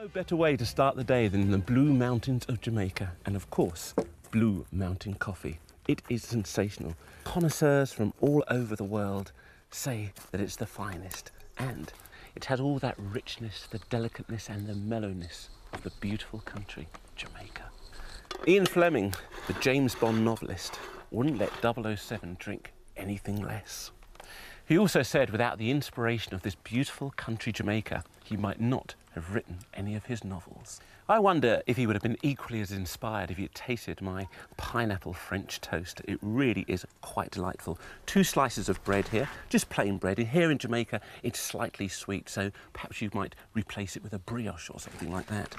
No better way to start the day than the Blue Mountains of Jamaica, and of course, Blue Mountain coffee. It is sensational. Connoisseurs from all over the world say that it's the finest, and it has all that richness, the delicateness, and the mellowness of the beautiful country, Jamaica. Ian Fleming, the James Bond novelist, wouldn't let 007 drink anything less. He also said without the inspiration of this beautiful country Jamaica, he might not have written any of his novels. I wonder if he would have been equally as inspired if he had tasted my pineapple French toast. It really is quite delightful. Two slices of bread here, just plain bread. And here in Jamaica, it's slightly sweet, so perhaps you might replace it with a brioche or something like that.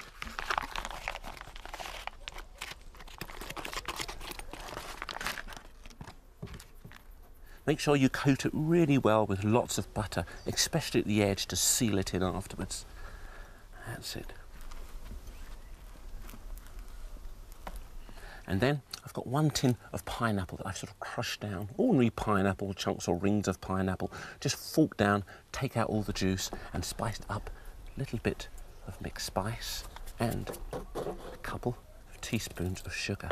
Make sure you coat it really well with lots of butter, especially at the edge to seal it in afterwards. That's it. And then I've got one tin of pineapple that I've sort of crushed down, ordinary pineapple, chunks or rings of pineapple, just fork down, take out all the juice and spiced up a little bit of mixed spice and a couple of teaspoons of sugar.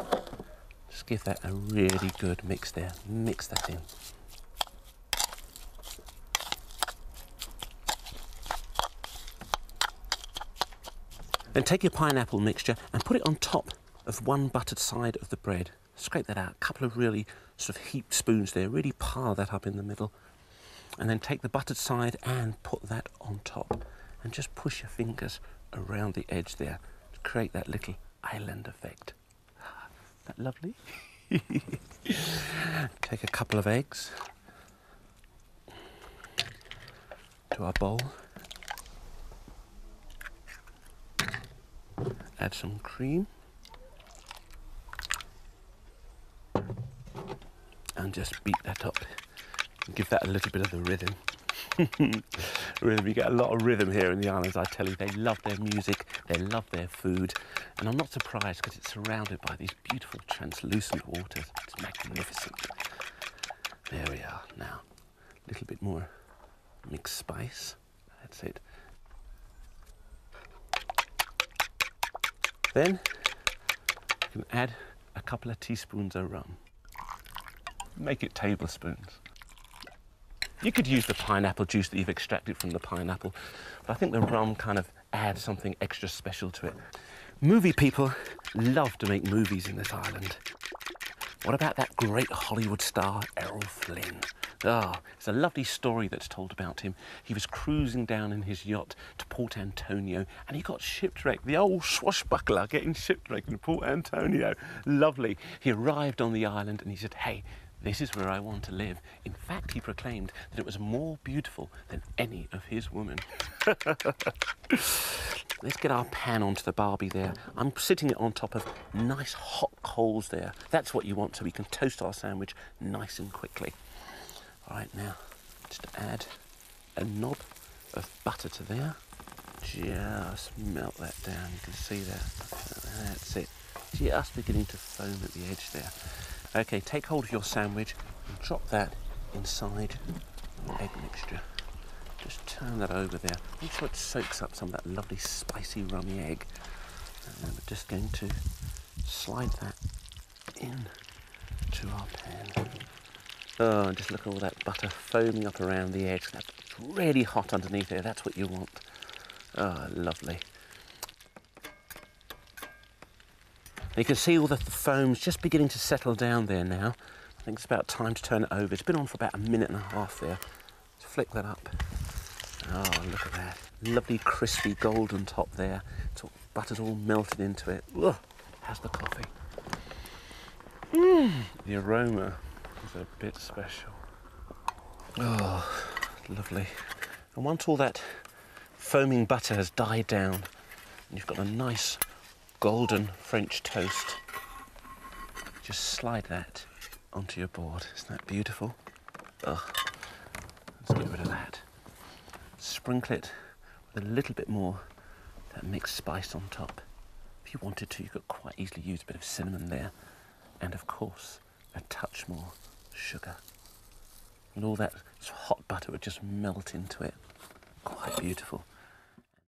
Just give that a really good mix there. Mix that in. Then take your pineapple mixture and put it on top of one buttered side of the bread. Scrape that out, a couple of really sort of heaped spoons there, really pile that up in the middle. And then take the buttered side and put that on top. And just push your fingers around the edge there to create that little island effect. is That lovely? take a couple of eggs to our bowl. Add some cream. And just beat that up. Give that a little bit of the rhythm. Rhythm. You get a lot of rhythm here in the islands I tell you. They love their music. They love their food. And I'm not surprised because it's surrounded by these beautiful translucent waters. It's magnificent. There we are. Now a little bit more mixed spice. That's it Then you can add a couple of teaspoons of rum. Make it tablespoons. You could use the pineapple juice that you've extracted from the pineapple, but I think the rum kind of adds something extra special to it. Movie people love to make movies in this island. What about that great Hollywood star, Errol Flynn? Ah, it's a lovely story that's told about him. He was cruising down in his yacht to Port Antonio and he got shipwrecked. The old swashbuckler getting shipwrecked in Port Antonio. Lovely. He arrived on the island and he said, Hey, this is where I want to live. In fact, he proclaimed that it was more beautiful than any of his women. Let's get our pan onto the barbie there. I'm sitting it on top of nice hot coals there. That's what you want so we can toast our sandwich nice and quickly. All right, now, just add a knob of butter to there. Just melt that down. You can see that. That's it. Just beginning to foam at the edge there. Okay, take hold of your sandwich and drop that inside your egg mixture. Just turn that over there. Make sure it soaks up some of that lovely spicy rummy egg. And we're just going to slide that in to our pan. Oh, and just look at all that butter foaming up around the edge. That's really hot underneath there. That's what you want. Oh, lovely. You can see all the foams just beginning to settle down there now. I think it's about time to turn it over. It's been on for about a minute and a half there. Let's flick that up. Oh, look at that. Lovely crispy golden top there. It's all, butter's all melted into it. Ugh, how's the coffee? Mmm, the aroma is a bit special. Oh, lovely. And once all that foaming butter has died down, and you've got a nice golden French toast, just slide that onto your board. Isn't that beautiful? Oh, let's get rid of that. Sprinkle it with a little bit more that mixed spice on top. If you wanted to, you could quite easily use a bit of cinnamon there. And of course, a touch more sugar. And all that hot butter would just melt into it. Quite beautiful.